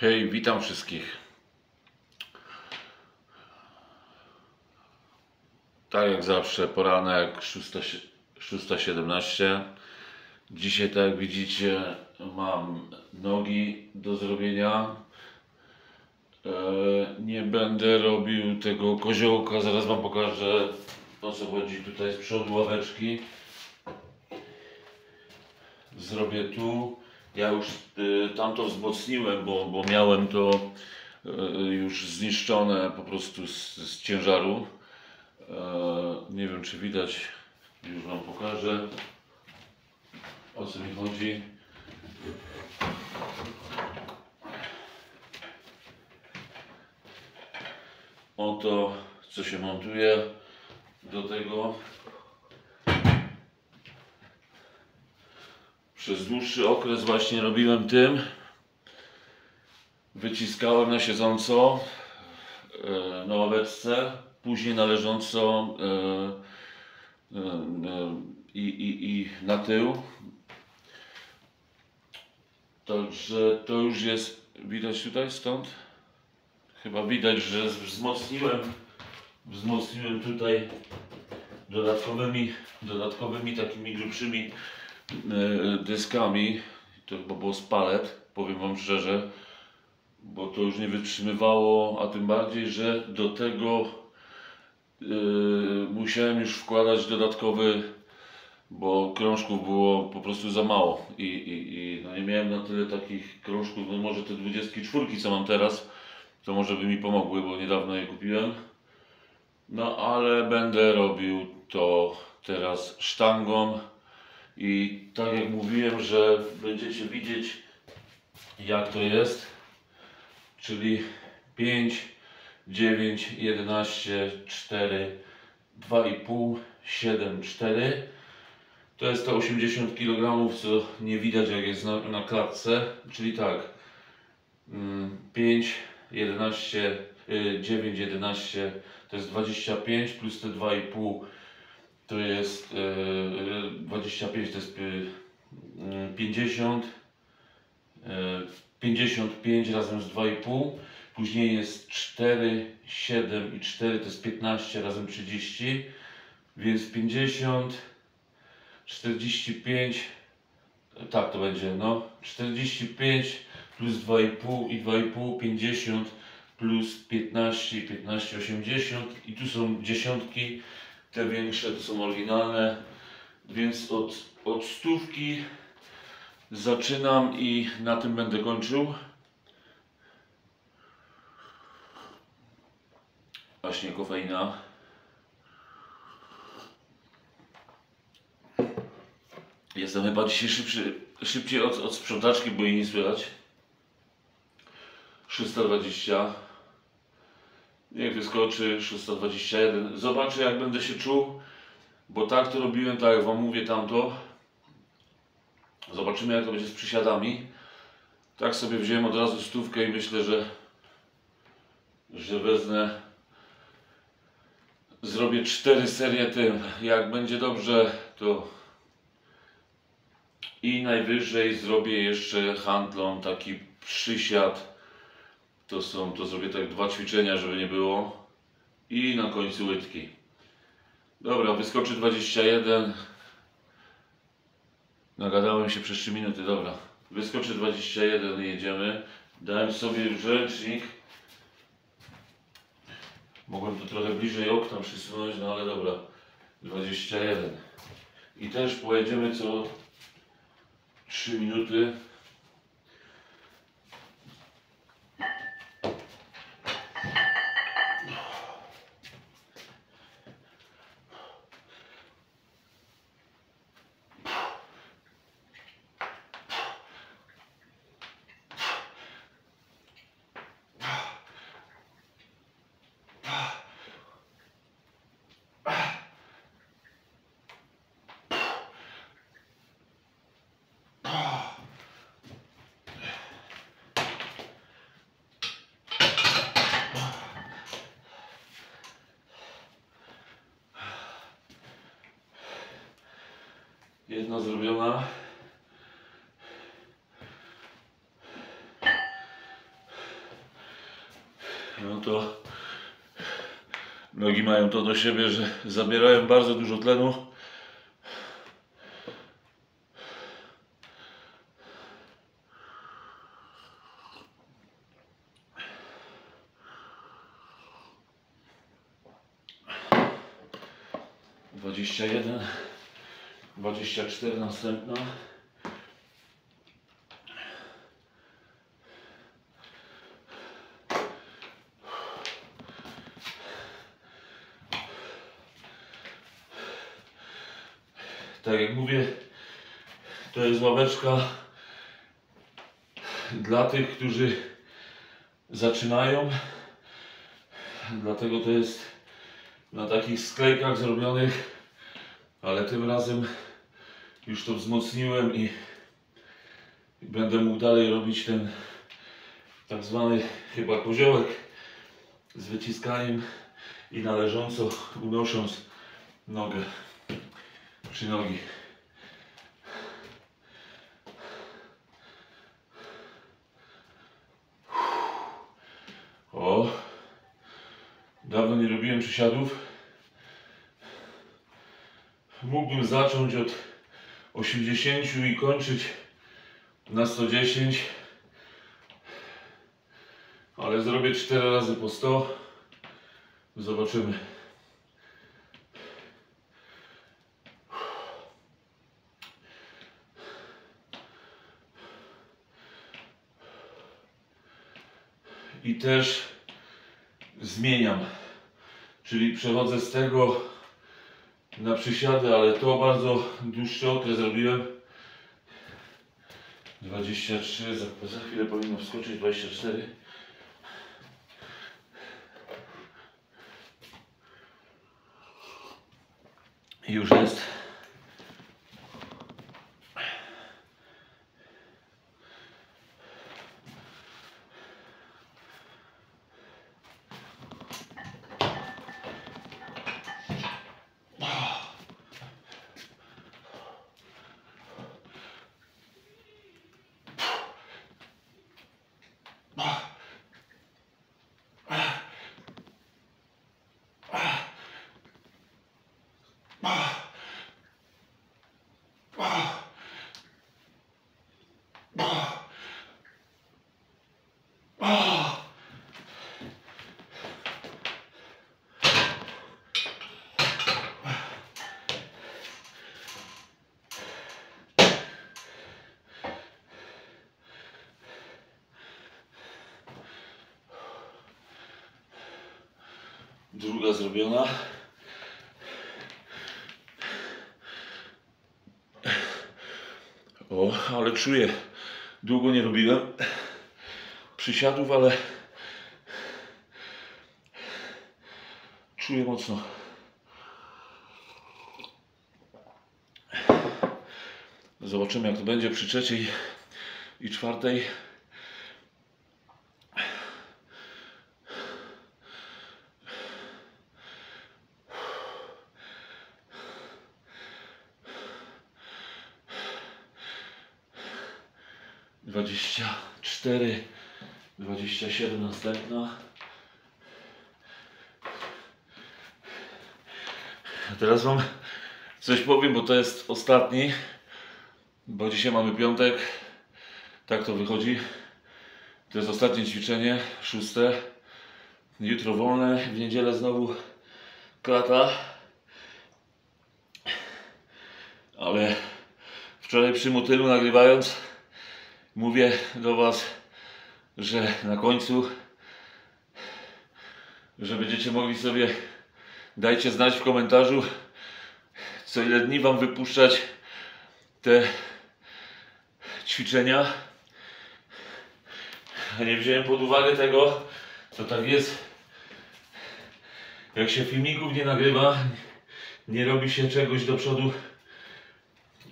Hej, witam wszystkich. Tak jak zawsze, poranek 6 6.17. Dzisiaj, tak jak widzicie, mam nogi do zrobienia. E, Nie będę robił tego koziołka, zaraz Wam pokażę o co chodzi tutaj z przodu ławeczki. Zrobię tu. Ja już y, tamto wzmocniłem, bo, bo miałem to y, już zniszczone po prostu z, z ciężaru. E, nie wiem czy widać, już Wam pokażę o co mi chodzi. Oto co się montuje do tego. Przez dłuższy okres właśnie robiłem tym. Wyciskałem na siedząco e, na ławeczce, później na leżąco e, e, i, i, i na tył. Także to już jest, widać tutaj stąd? Chyba widać, że wzmocniłem, wzmocniłem tutaj dodatkowymi, dodatkowymi takimi grubszymi dyskami. To chyba było z palet, powiem Wam szczerze, bo to już nie wytrzymywało, a tym bardziej, że do tego e, musiałem już wkładać dodatkowy, bo krążków było po prostu za mało i, i, i no nie miałem na tyle takich krążków, no może te 24 co mam teraz, to może by mi pomogły, bo niedawno je kupiłem. No ale będę robił to teraz sztangą i tak jak mówiłem, że będziecie widzieć jak to jest, czyli 5, 9, 11, 4, 2,5, 7, 4. To jest to 80 kg, co nie widać jak jest na, na klatce, czyli tak mm, 5, 11, y, 9, 11 to jest 25 plus te 2,5 to jest y, 25 to jest y, y, 50 y, 55 razem z 2,5 później jest 4, 7 i 4 to jest 15 razem 30 więc 50 45 tak to będzie no 45 plus 2,5 i 2,5 50 plus 15 i 15 80 i tu są dziesiątki te większe to są oryginalne więc od, od stówki zaczynam i na tym będę kończył. Właśnie kofeina. Jestem chyba dzisiaj szybszy, szybciej od, od sprzątaczki bo jej nie słychać. 320 Niech wyskoczy 621. Zobaczę jak będę się czuł, bo tak to robiłem, tak jak Wam mówię tamto. Zobaczymy jak to będzie z przysiadami. Tak sobie wziąłem od razu stówkę i myślę, że że wezmę zrobię cztery serie tym. Jak będzie dobrze, to i najwyżej zrobię jeszcze handlą taki przysiad to są, to zrobię tak dwa ćwiczenia, żeby nie było. I na końcu łydki. Dobra, wyskoczy 21. Nagadałem się przez 3 minuty, dobra. Wyskoczy 21 i jedziemy. Dałem sobie już ręcznik. Mogłem to trochę bliżej okna przysunąć, no ale dobra. 21. I też pojedziemy co 3 minuty. Jedna zrobiona. No to nogi mają to do siebie, że zabierają bardzo dużo tlenu. 24 następna. Tak jak mówię, to jest ławeczka dla tych, którzy zaczynają. Dlatego to jest na takich sklejkach zrobionych, ale tym razem już to wzmocniłem i będę mógł dalej robić ten tak zwany chyba koziołek z wyciskaniem i należąco unosząc nogę przy nogi. O, dawno nie robiłem przysiadów. Mógłbym zacząć od 80 i kończyć na 110, ale zrobię 4 razy po 100. Zobaczymy. i też zmieniam. Czyli przechodzę z tego na przysiady, ale to bardzo dłuższy okres zrobiłem. 23, za, za chwilę powinno wskoczyć 24. I już jest. Druga zrobiona. O, ale czuję. Długo nie robiłem przysiadów, ale czuję mocno. Zobaczymy jak to będzie przy trzeciej i czwartej. Dwadzieścia cztery, dwadzieścia siedem następna. A teraz wam coś powiem, bo to jest ostatni, bo dzisiaj mamy piątek. Tak to wychodzi. To jest ostatnie ćwiczenie, szóste. Jutro wolne, w niedzielę znowu klata. Ale wczoraj przy motylu nagrywając mówię do Was, że na końcu, że będziecie mogli sobie, dajcie znać w komentarzu, co ile dni Wam wypuszczać te ćwiczenia. Ja nie wziąłem pod uwagę tego, to tak jest, jak się filmików nie nagrywa, nie robi się czegoś do przodu,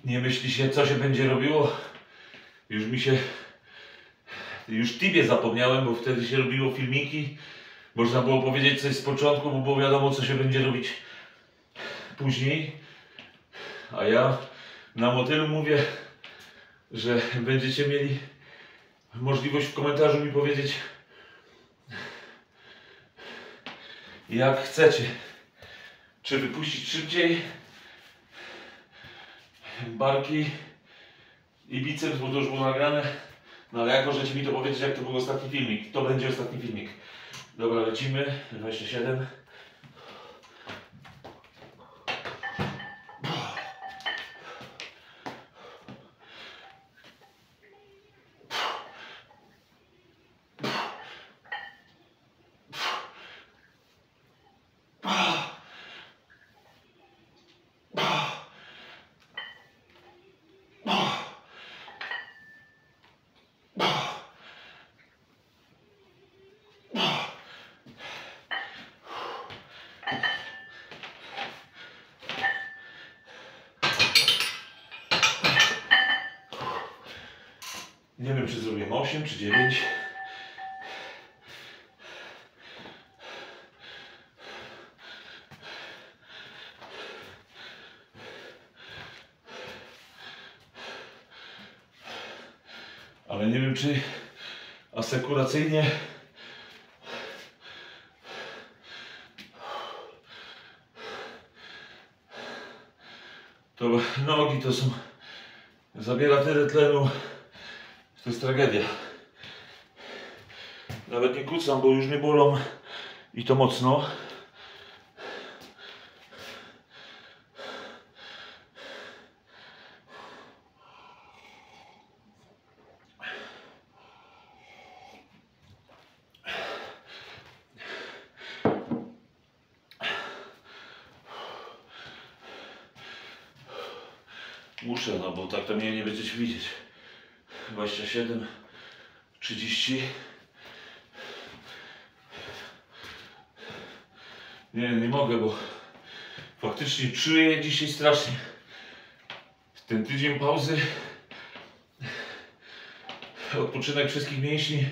nie myśli się, co się będzie robiło. Już mi się, już Tibie zapomniałem, bo wtedy się robiło filmiki. Można było powiedzieć coś z początku, bo było wiadomo, co się będzie robić później. A ja na motylu mówię, że będziecie mieli możliwość w komentarzu mi powiedzieć, jak chcecie. Czy wypuścić szybciej barki i biceps, bo to już było nagrane. No ale jak możecie mi to powiedzieć, jak to był ostatni filmik? To będzie ostatni filmik. Dobra, lecimy. 27. Nie wiem, czy zrobię 8 czy 9. Ale nie wiem, czy asekuracyjnie to nogi to są zabiera tyle tlenu to jest tragedia. Nawet nie kucam, bo już mnie bolą i to mocno. Muszę, no bo tak to mnie nie będziecie widzieć. 27, 30. Nie, nie mogę, bo faktycznie czuję dzisiaj strasznie. Ten tydzień pauzy, odpoczynek wszystkich mięśni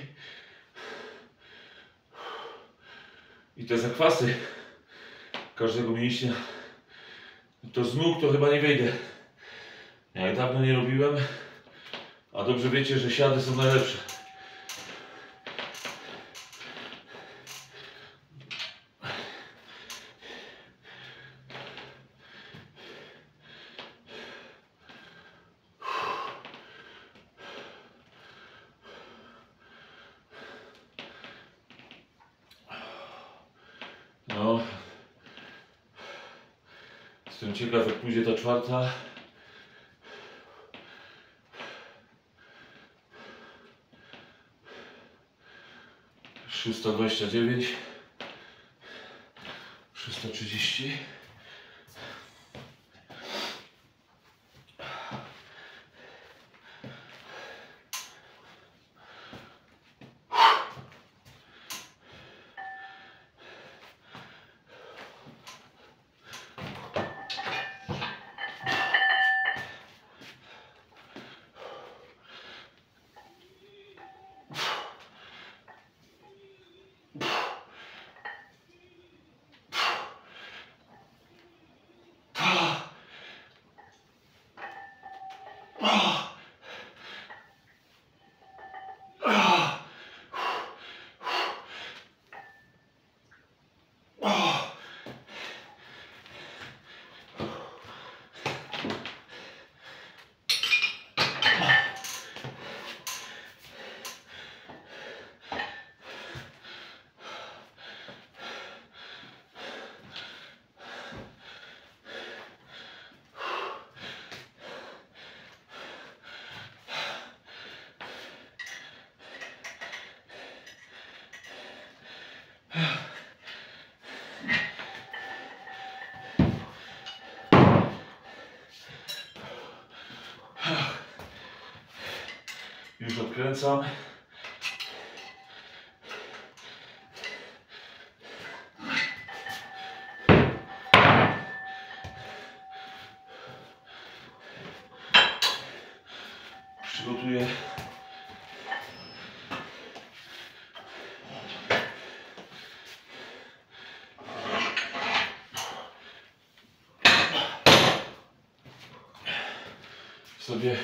i te zakwasy każdego mięśnia. To z nóg to chyba nie wejdę. Ja dawno nie robiłem. A dobrze wiecie, że siady są najlepsze. No. Jestem ciekaw, jak pójdzie ta czwarta. Trzysta dwadzieścia dziewięć, trzysta trzydzieści. Już odkręcam. Przygotuję sobie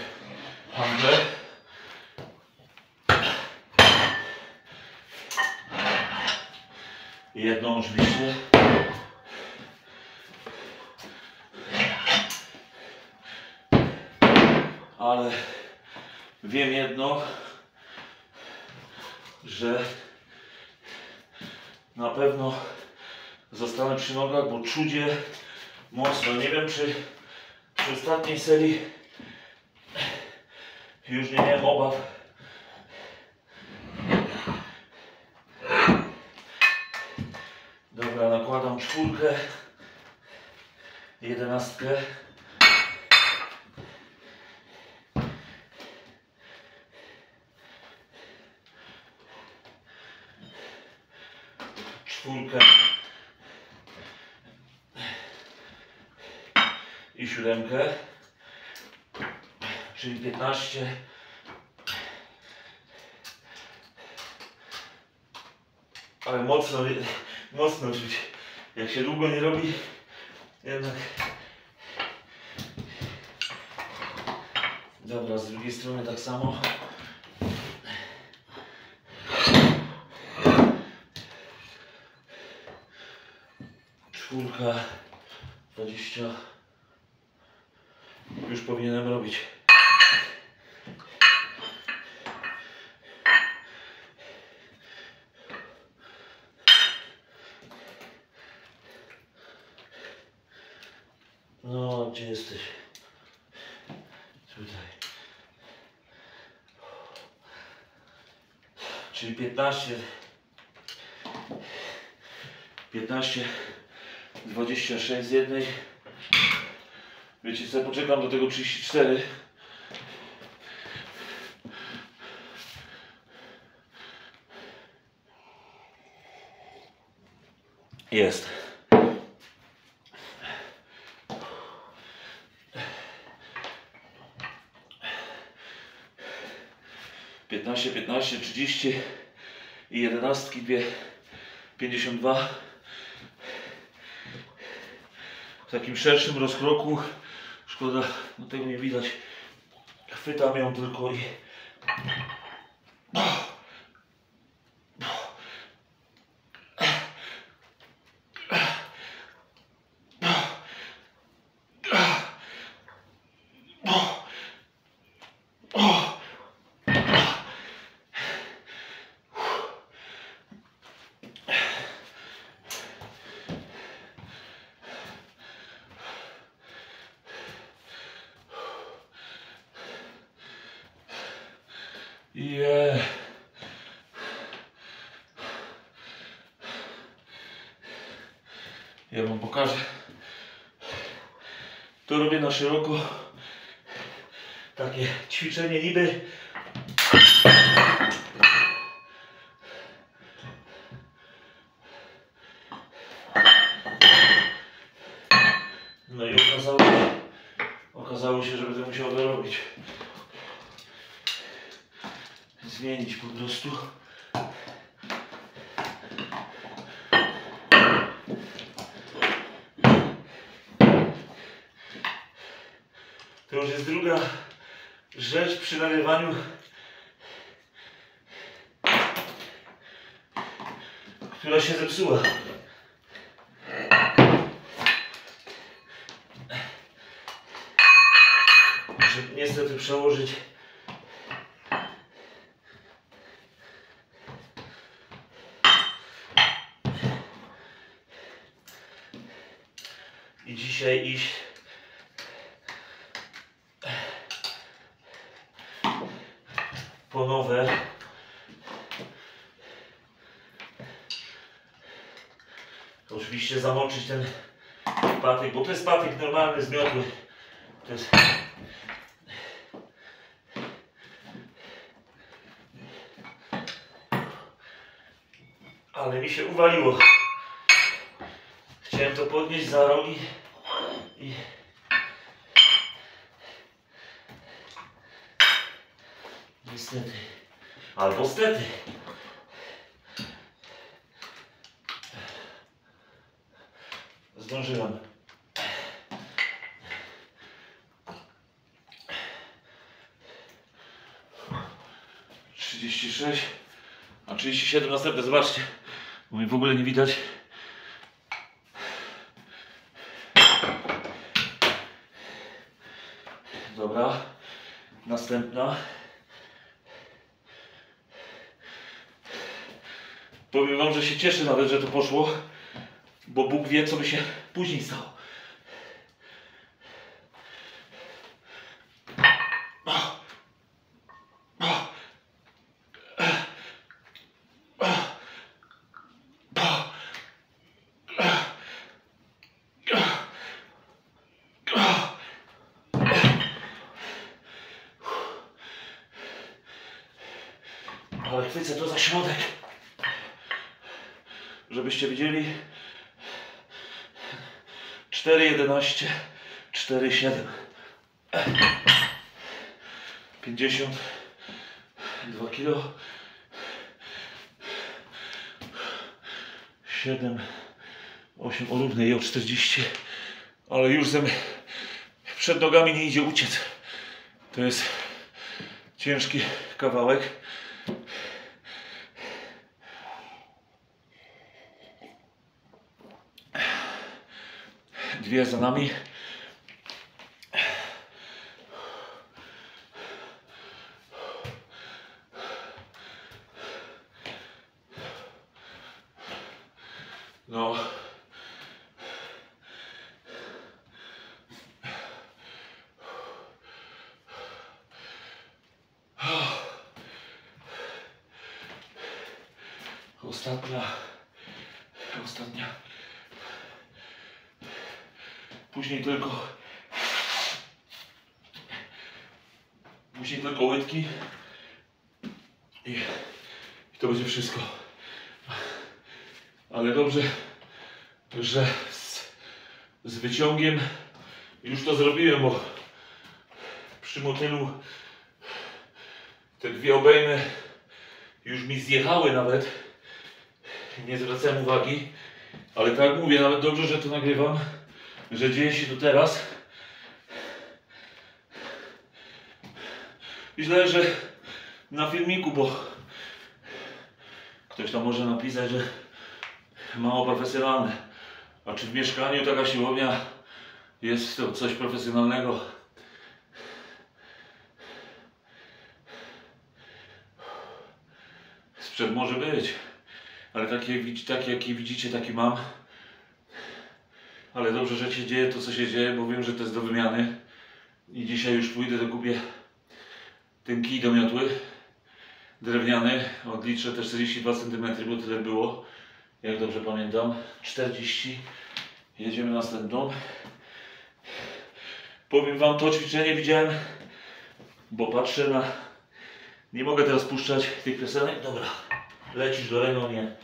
Oczywiście. Ale wiem jedno, że na pewno zostanę przy nogach, bo czudzie mocno. Nie wiem, czy przy ostatniej serii już nie miałem obaw. Dobra, nakładam czwórkę, jedenastkę. Czwórkę i siódemkę, czyli 15. Ale mocno, mocno czuć. Jak się długo nie robi, jednak. Dobra, z drugiej strony tak samo. Czwórka, 20. Już powinienem robić. No, gdzie jesteś? Tutaj. Czyli 15. 15, 26 z jednej. Wiecie co, poczekam do tego 34. Jest. Piętnaście, piętnaście, trzydzieści i jedenastki, dwie, pięćdziesiąt dwa. W takim szerszym rozkroku. Szkoda, no tego nie widać. Chwytam ją tylko i. Je. Ja wam pokażę. To robię na szeroko. Takie ćwiczenie niby. No i okazało się, okazało się, że będę musiał to robić zmienić po prostu. To już jest druga rzecz przy narywaniu. która się zepsuła. Muszę niestety przełożyć i dzisiaj iść po nowe. Oczywiście zamoczyć ten patyk, bo to jest patyk normalny, zmiotły. To jest... Ale mi się uwaliło. Chciałem to podnieść za rogi i niestety albo stety 36, a 37 następne, zobaczcie, bo mi w ogóle nie widać. Dobra, następna. Powiem wam, że się cieszę nawet, że to poszło, bo Bóg wie, co by się później stało. 40. Ale już ze mnie przed nogami nie idzie uciec. To jest ciężki kawałek. Dwie za nami. No. Ostatnia. Ostatnia. Później tylko. Później tylko łydki. I, i to będzie wszystko. Ale dobrze, że z, z wyciągiem już to zrobiłem, bo przy motylu te dwie obejmy już mi zjechały nawet. Nie zwracałem uwagi, ale tak mówię, nawet dobrze, że to nagrywam, że dzieje się to teraz. I źle, że na filmiku, bo ktoś tam może napisać, że mało profesjonalne. A czy w mieszkaniu taka siłownia jest to coś profesjonalnego? Sprzęt może być, ale takie, takie jakie widzicie, taki mam. Ale dobrze, że się dzieje to, co się dzieje, bo wiem, że to jest do wymiany. I dzisiaj już pójdę, dokupię ten kij do miotły drewniany. Odliczę te 42 cm, bo tyle było. Jak dobrze pamiętam. 40. Jedziemy następną. Powiem Wam, to ćwiczenie widziałem, bo patrzę na... Nie mogę teraz puszczać tych piosenek. Dobra, lecisz do ręką, nie.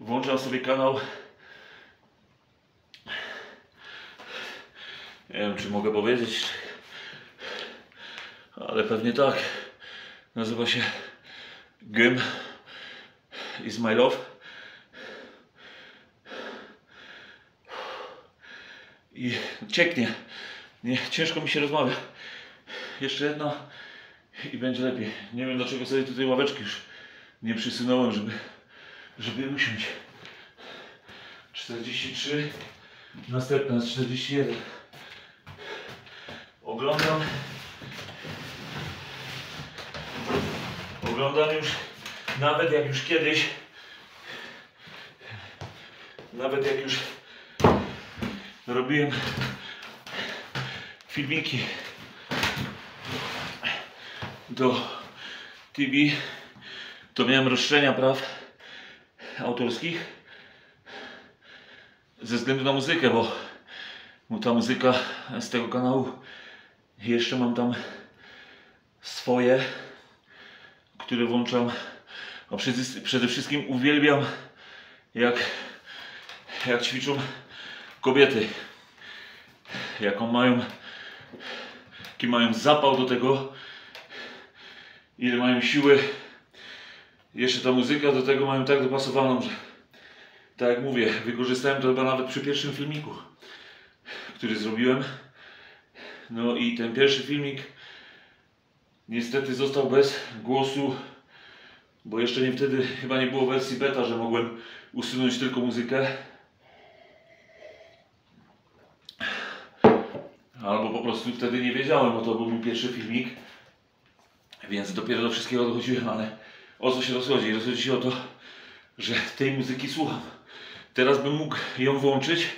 Włączam sobie kanał. Nie wiem, czy mogę powiedzieć, ale pewnie tak. Nazywa się Gym Ismailow. I cieknie. Nie, ciężko mi się rozmawia. Jeszcze jedna i będzie lepiej. Nie wiem dlaczego sobie tutaj ławeczki już nie przysunąłem, żeby żeby usiąść. 43, następna jest 41. Oglądam. Oglądam już, nawet jak już kiedyś, nawet jak już robiłem filmiki do TV, to miałem roszczenia praw autorskich ze względu na muzykę, bo, bo ta muzyka z tego kanału jeszcze mam tam swoje, które włączam. A przede, przede wszystkim uwielbiam jak, jak ćwiczą kobiety, jaką mają jaki mają zapał do tego, ile mają siły. Jeszcze ta muzyka do tego mają tak dopasowaną, że tak jak mówię, wykorzystałem to chyba nawet przy pierwszym filmiku, który zrobiłem. No i ten pierwszy filmik niestety został bez głosu, bo jeszcze nie wtedy chyba nie było wersji beta, że mogłem usunąć tylko muzykę. Albo po prostu wtedy nie wiedziałem, bo to był mój pierwszy filmik. Więc dopiero do wszystkiego dochodziłem, ale o co się rozchodzi? Rozchodzi się o to, że tej muzyki słucham. Teraz bym mógł ją włączyć.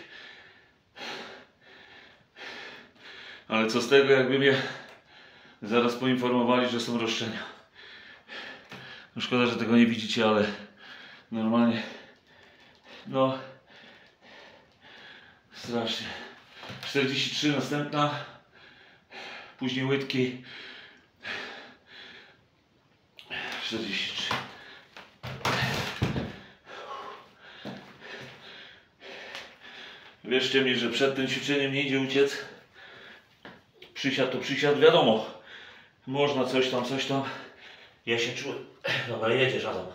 Ale co z tego, jakby mnie zaraz poinformowali, że są roszczenia. No szkoda, że tego nie widzicie, ale normalnie. No. Strasznie. 43 następna. Później łydki. 43. Wierzcie mi, że przed tym ćwiczeniem nie idzie uciec. Przysiad to przysiad, wiadomo. Można coś tam, coś tam. Ja się czuję. Dobra, jedziesz Adam.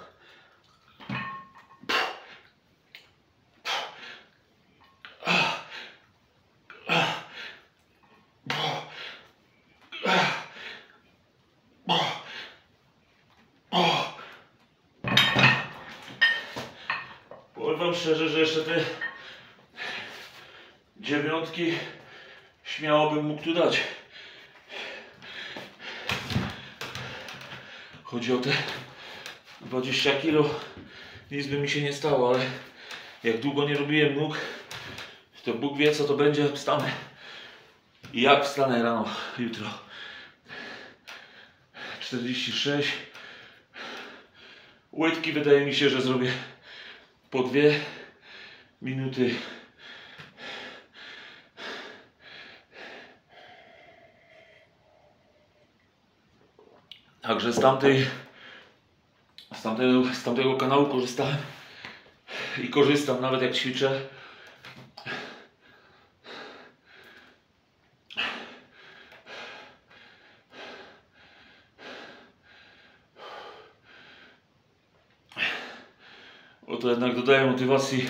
Powiem wam szczerze, że jeszcze te dziewiątki śmiało bym mógł tu dać. Chodzi o te 20 kilo. Nic by mi się nie stało, ale jak długo nie robiłem nóg, to Bóg wie co to będzie, wstanę. I jak wstanę rano jutro. 46. Łydki wydaje mi się, że zrobię po dwie minuty. Także z tamtej, z tamtego, z tamtego kanału korzystałem i korzystam nawet jak ćwiczę. Bo to jednak dodaje motywacji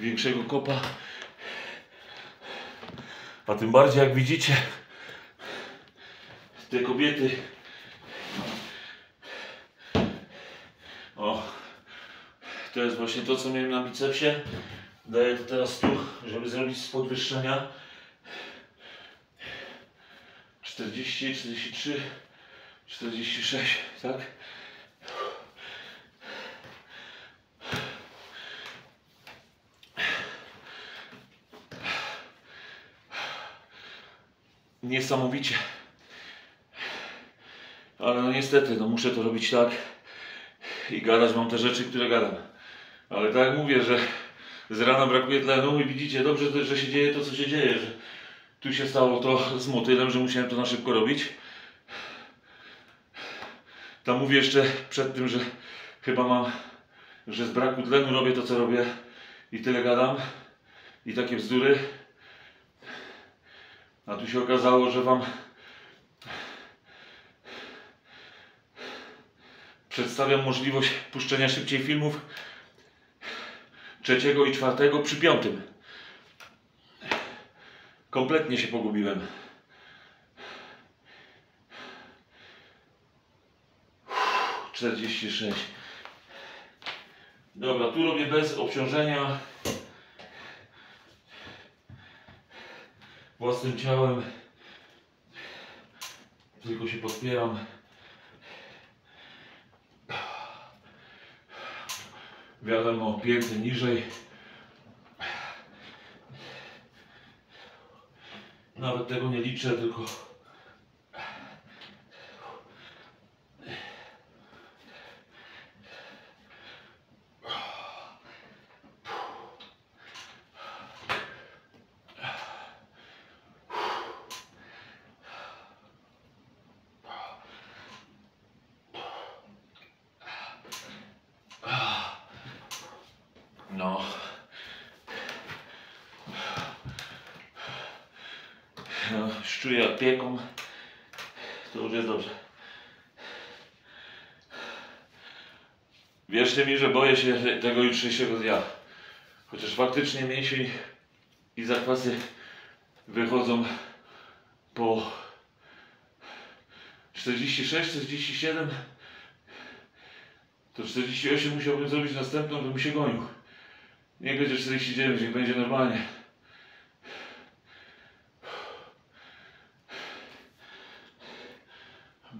większego kopa. A tym bardziej jak widzicie, te kobiety. O, to jest właśnie to, co miałem na bicepsie. Daję to teraz tu, żeby zrobić z podwyższenia. 40, 43, 46, tak? Niesamowicie. Ale no niestety, no muszę to robić tak i gadać mam te rzeczy, które gadam. Ale tak mówię, że z rana brakuje tlenu i widzicie dobrze, że się dzieje to, co się dzieje, że tu się stało to z motylem, że musiałem to na szybko robić. Tam mówię jeszcze przed tym, że chyba mam, że z braku tlenu robię to, co robię i tyle gadam i takie bzdury. A tu się okazało, że wam przedstawiam możliwość puszczenia szybciej filmów trzeciego i czwartego przy piątym. Kompletnie się pogubiłem. Czterdzieści sześć. Dobra, tu robię bez obciążenia. Własnym ciałem. Tylko się podpieram. Wiadomo, pięty niżej. Nawet tego nie liczę, tylko No. No, szczuje jak pieką. To już jest dobrze. Wierzcie mi, że boję się tego jutrzejszego dnia. Chociaż faktycznie mięsień i zakwasy wychodzą po 46, 47 to 48 musiałbym zrobić następną, bym się gonił. Niech będzie 49, niech będzie normalnie.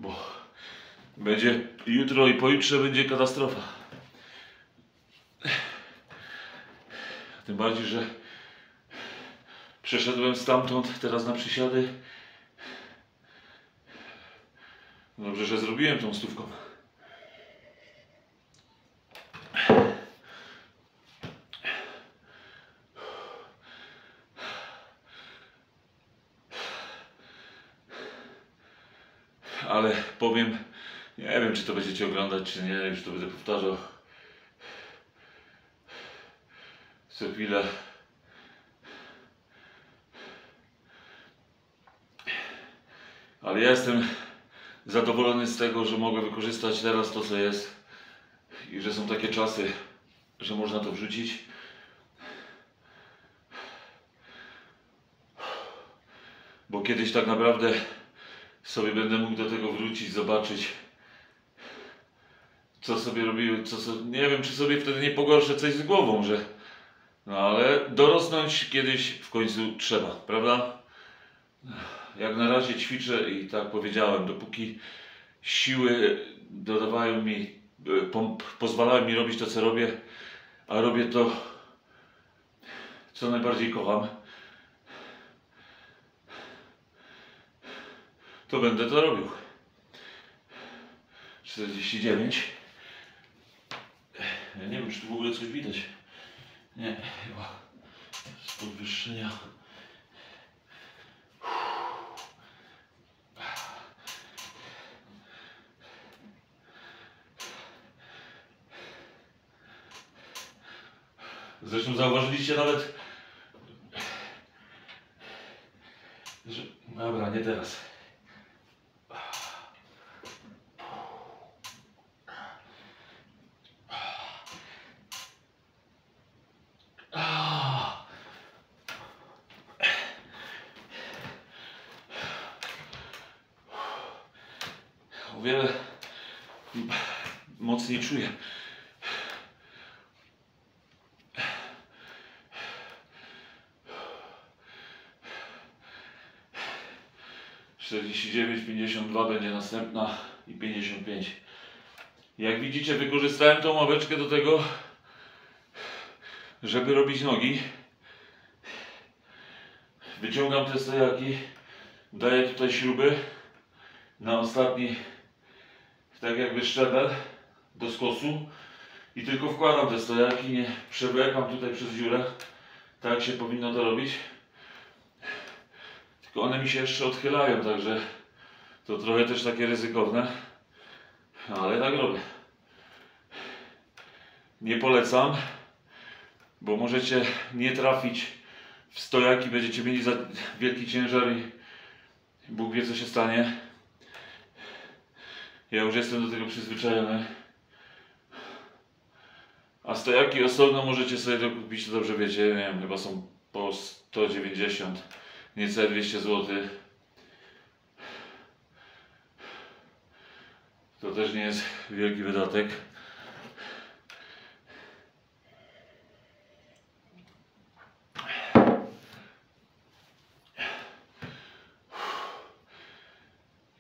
Bo będzie jutro i pojutrze będzie katastrofa. Tym bardziej, że przeszedłem stamtąd teraz na przysiady. Dobrze, że zrobiłem tą stówką. Ale powiem, nie wiem czy to będziecie oglądać, czy nie, już to będę powtarzał. Co chwilę. Ale ja jestem zadowolony z tego, że mogę wykorzystać teraz to, co jest i że są takie czasy, że można to wrzucić. Bo kiedyś tak naprawdę sobie będę mógł do tego wrócić, zobaczyć, co sobie robiły, co so... nie wiem, czy sobie wtedy nie pogorszę coś z głową, że no ale dorosnąć kiedyś w końcu trzeba, prawda? Jak na razie ćwiczę i tak powiedziałem, dopóki siły dodawają mi, pozwalają mi robić to, co robię, a robię to, co najbardziej kocham, to będę to robił. 49. Ja nie wiem, czy tu w ogóle coś widać. Nie, chyba z podwyższenia. Zresztą zauważyliście nawet, że... Dobra, nie teraz. Ah. O wiele mocniej czuję. Czterdzieści dziewięć, pięćdziesiąt dwa będzie następna i pięćdziesiąt pięć. Jak widzicie, wykorzystałem tą ławeczkę do tego, żeby robić nogi. Wyciągam te stojaki, daję tutaj śruby na ostatni, tak jakby szczebel do skosu i tylko wkładam te stojaki, nie przewlekam tutaj przez dziurę, tak się powinno to robić. Tylko one mi się jeszcze odchylają, także to trochę też takie ryzykowne, ale tak robię. Nie polecam, bo możecie nie trafić w stojaki, będziecie mieli za wielki ciężar i Bóg wie co się stanie. Ja już jestem do tego przyzwyczajony. A stojaki osobno możecie sobie dokupić, to dobrze wiecie, nie wiem, chyba są po 190, niecałe 200 zł. To też nie jest wielki wydatek.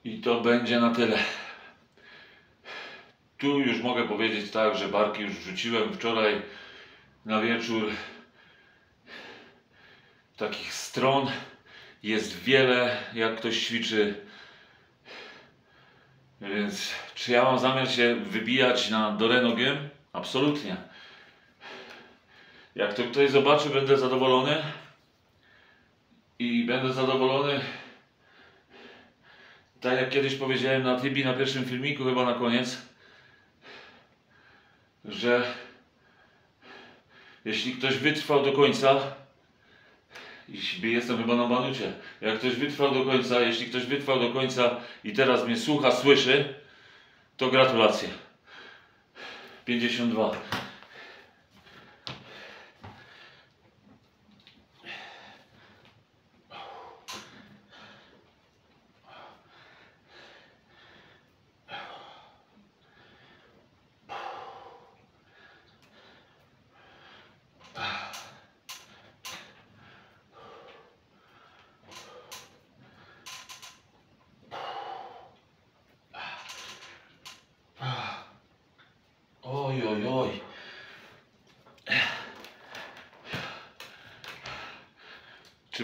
I to będzie na tyle. Tu już mogę powiedzieć tak, że barki już wrzuciłem wczoraj na wieczór. Takich stron jest wiele, jak ktoś ćwiczy. Więc czy ja mam zamiar się wybijać na dole nogiem? Absolutnie. Jak to ktoś zobaczy, będę zadowolony. I będę zadowolony tak jak kiedyś powiedziałem na Tibi na pierwszym filmiku, chyba na koniec, że jeśli ktoś wytrwał do końca jestem chyba na banucie. Jak ktoś wytrwał do końca, jeśli ktoś wytrwał do końca i teraz mnie słucha, słyszy, to gratulacje. 52.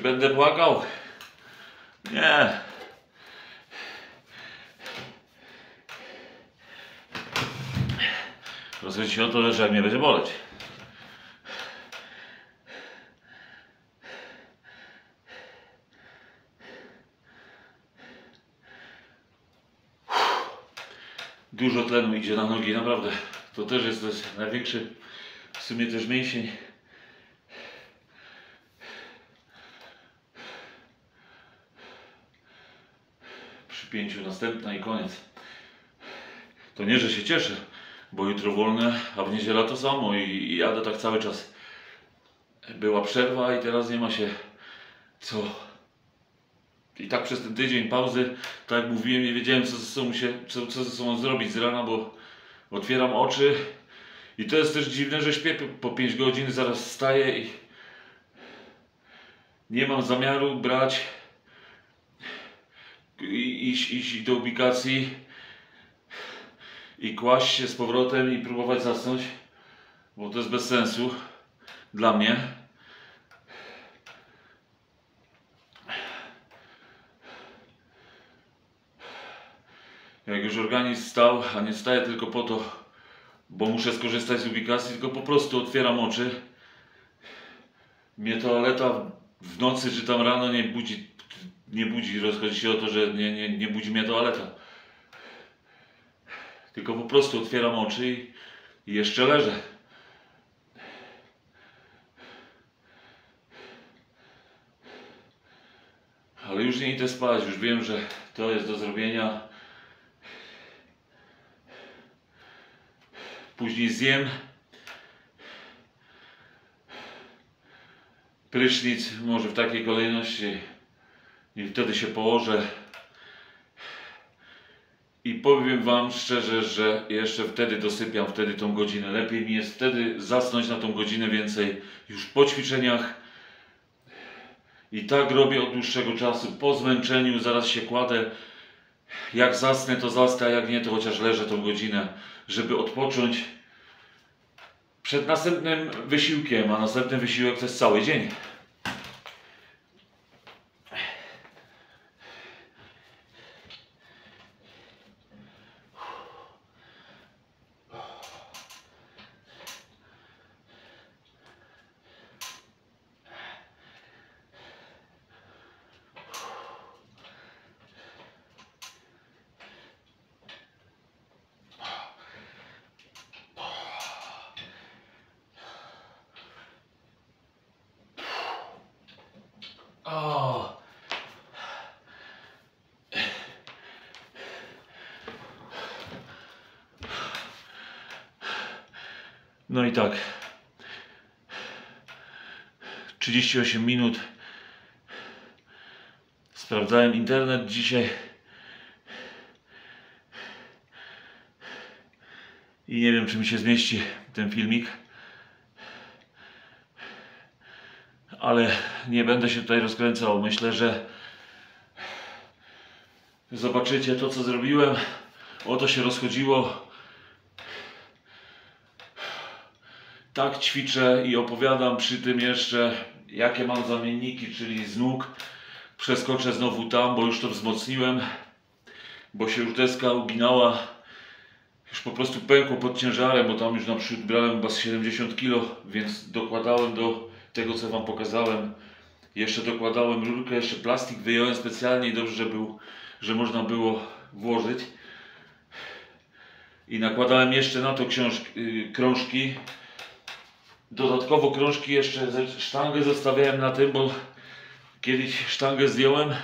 będę płakał? Nie. Rozchodzi się o to, że mnie będzie boleć. Dużo tlenu idzie na nogi, naprawdę. To też jest, to jest największy w sumie też mięsień. Przy pięciu następna i koniec. To nie, że się cieszę, bo jutro wolne, a w niedziela to samo i, i jadę tak cały czas. Była przerwa i teraz nie ma się co i tak przez ten tydzień pauzy, tak jak mówiłem, nie wiedziałem co ze sobą, się, co, co ze sobą zrobić z rana, bo otwieram oczy i to jest też dziwne, że śpię po 5 godzin, zaraz wstaję i nie mam zamiaru brać iść, iść do ubikacji i kłaść się z powrotem i próbować zasnąć, bo to jest bez sensu dla mnie. Jak już organizm stał, a nie staje tylko po to, bo muszę skorzystać z ubikacji, tylko po prostu otwieram oczy. Mnie toaleta w nocy czy tam rano nie budzi, nie budzi. Rozchodzi się o to, że nie, nie, nie budzi mnie toaleta. Tylko po prostu otwieram oczy i, i jeszcze leżę. Ale już nie idę spać, już wiem, że to jest do zrobienia. Później zjem. Prysznic może w takiej kolejności i wtedy się położę. I powiem Wam szczerze, że jeszcze wtedy dosypiam, wtedy tą godzinę. Lepiej mi jest wtedy zasnąć na tą godzinę więcej już po ćwiczeniach. I tak robię od dłuższego czasu. Po zmęczeniu zaraz się kładę. Jak zasnę, to zasnę, a jak nie, to chociaż leżę tą godzinę, żeby odpocząć przed następnym wysiłkiem, a następny wysiłek to jest cały dzień. No i tak. 38 minut. Sprawdzałem internet dzisiaj. I nie wiem, czy mi się zmieści ten filmik. ale nie będę się tutaj rozkręcał. Myślę, że zobaczycie to, co zrobiłem. O to się rozchodziło. Tak ćwiczę i opowiadam przy tym jeszcze, jakie mam zamienniki, czyli z nóg. Przeskoczę znowu tam, bo już to wzmocniłem, bo się już deska uginała. Już po prostu pękło pod ciężarem, bo tam już naprzód brałem chyba z 70 kg, więc dokładałem do tego co Wam pokazałem. Jeszcze dokładałem rurkę, jeszcze plastik wyjąłem specjalnie i dobrze, że, był, że można było włożyć. I nakładałem jeszcze na to yy, krążki. Dodatkowo krążki jeszcze, sztangę zostawiałem na tym, bo Kiedyś sztangę zdjąłem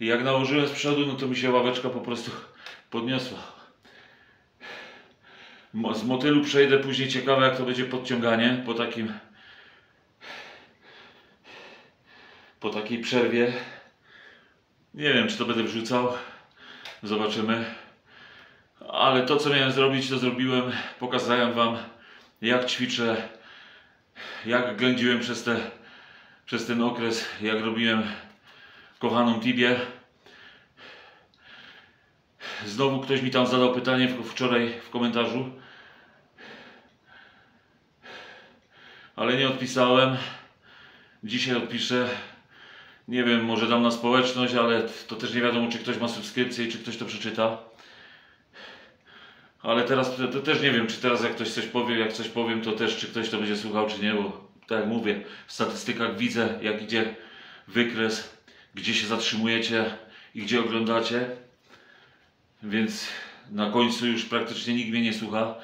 i jak nałożyłem z przodu, no to mi się ławeczka po prostu podniosła. Z motylu przejdę później ciekawe jak to będzie podciąganie po takim po takiej przerwie. Nie wiem czy to będę wrzucał. Zobaczymy. Ale to co miałem zrobić to zrobiłem. Pokazałem wam jak ćwiczę, jak ględziłem przez, te, przez ten okres, jak robiłem kochaną Tibię. Znowu ktoś mi tam zadał pytanie wczoraj w komentarzu. Ale nie odpisałem. Dzisiaj odpiszę. Nie wiem, może dam na społeczność, ale to też nie wiadomo, czy ktoś ma subskrypcję i czy ktoś to przeczyta. Ale teraz to, też nie wiem, czy teraz jak ktoś coś powie, jak coś powiem, to też czy ktoś to będzie słuchał, czy nie, bo tak jak mówię, w statystykach widzę, jak idzie wykres, gdzie się zatrzymujecie i gdzie oglądacie. Więc na końcu już praktycznie nikt mnie nie słucha,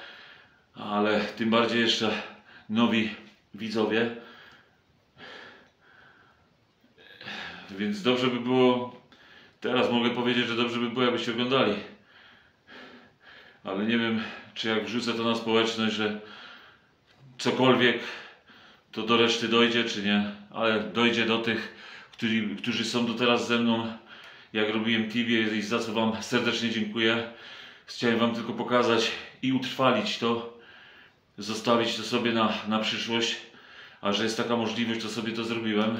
ale tym bardziej jeszcze nowi widzowie. Więc dobrze by było, teraz mogę powiedzieć, że dobrze by było, jakbyście oglądali. Ale nie wiem, czy jak wrzucę to na społeczność, że cokolwiek to do reszty dojdzie, czy nie. Ale dojdzie do tych, którzy, którzy są do teraz ze mną, jak robiłem TV i za co Wam serdecznie dziękuję. Chciałem Wam tylko pokazać i utrwalić to, zostawić to sobie na, na przyszłość, a że jest taka możliwość, to sobie to zrobiłem.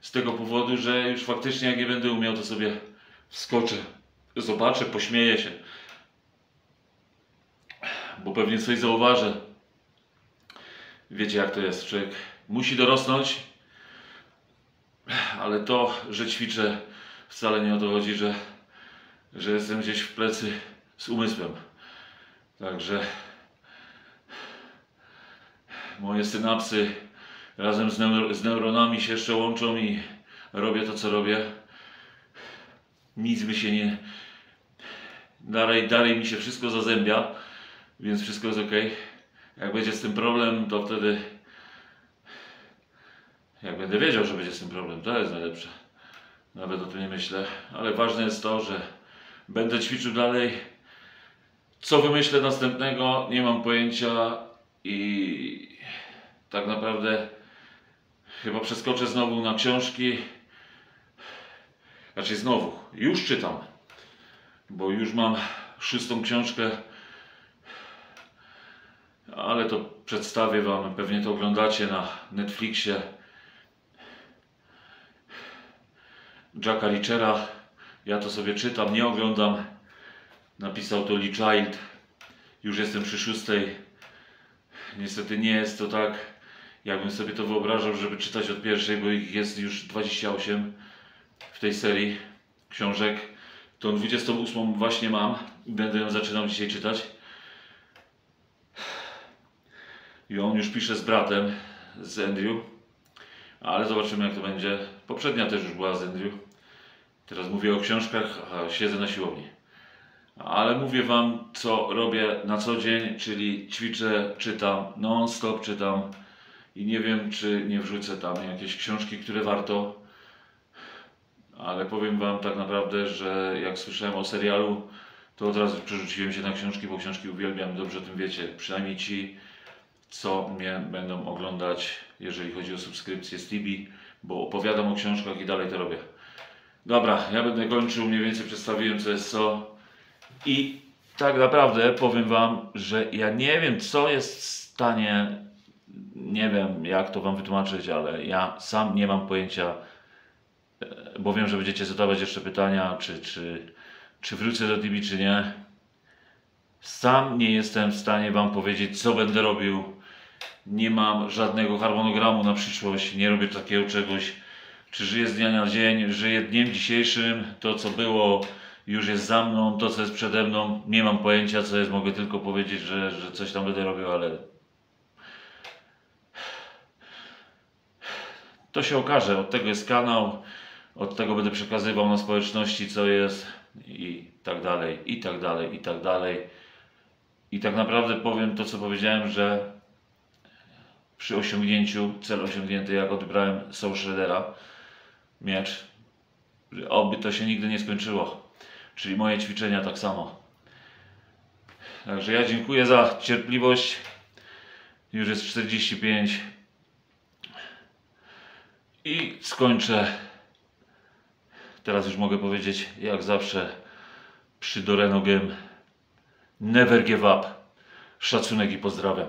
Z tego powodu, że już faktycznie jak nie będę umiał, to sobie wskoczę, zobaczę, pośmieję się bo pewnie coś zauważę. Wiecie jak to jest, człowiek musi dorosnąć, ale to, że ćwiczę, wcale nie o to chodzi, że, że jestem gdzieś w plecy z umysłem. Także moje synapsy razem z, neur z neuronami się jeszcze łączą i robię to, co robię. Nic mi się nie... Dalej, dalej mi się wszystko zazębia więc wszystko jest ok. Jak będzie z tym problem, to wtedy jak będę wiedział, że będzie z tym problem, to jest najlepsze. Nawet o tym nie myślę, ale ważne jest to, że będę ćwiczył dalej. Co wymyślę następnego, nie mam pojęcia i tak naprawdę chyba przeskoczę znowu na książki. Znaczy znowu, już czytam, bo już mam szóstą książkę ale to przedstawię Wam, pewnie to oglądacie na Netflixie. Jacka Lichera. Ja to sobie czytam, nie oglądam. Napisał to Lee Child. Już jestem przy szóstej. Niestety nie jest to tak, jakbym sobie to wyobrażał, żeby czytać od pierwszej, bo ich jest już 28 w tej serii książek. Tą 28 właśnie mam będę ją zaczynał dzisiaj czytać. I on już pisze z bratem, z Andrew. Ale zobaczymy jak to będzie. Poprzednia też już była z Andrew. Teraz mówię o książkach, a siedzę na siłowni. Ale mówię Wam, co robię na co dzień, czyli ćwiczę, czytam, non-stop czytam i nie wiem, czy nie wrzucę tam jakieś książki, które warto. Ale powiem Wam tak naprawdę, że jak słyszałem o serialu, to od razu przerzuciłem się na książki, bo książki uwielbiam, dobrze o tym wiecie. Przynajmniej ci, co mnie będą oglądać, jeżeli chodzi o subskrypcję z Tibi, bo opowiadam o książkach i dalej to robię. Dobra, ja będę kończył, mniej więcej przedstawiłem co jest co. I tak naprawdę powiem Wam, że ja nie wiem, co jest w stanie, nie wiem jak to Wam wytłumaczyć, ale ja sam nie mam pojęcia, bo wiem, że będziecie zadawać jeszcze pytania, czy, czy, czy wrócę do Tibi, czy nie. Sam nie jestem w stanie Wam powiedzieć, co będę robił. Nie mam żadnego harmonogramu na przyszłość, nie robię takiego czegoś. Czy żyję z dnia na dzień, żyję dniem dzisiejszym, to co było już jest za mną, to co jest przede mną, nie mam pojęcia co jest, mogę tylko powiedzieć, że, że coś tam będę robił, ale to się okaże, od tego jest kanał, od tego będę przekazywał na społeczności co jest i tak dalej, i tak dalej, i tak dalej. I tak naprawdę powiem to, co powiedziałem, że przy osiągnięciu, cel osiągnięty, jak odebrałem Soul Shreddera, miecz. Oby to się nigdy nie skończyło. Czyli moje ćwiczenia tak samo. Także ja dziękuję za cierpliwość. Już jest 45. I skończę. Teraz już mogę powiedzieć, jak zawsze przy Doreno Game. Never give up. Szacunek i pozdrawiam.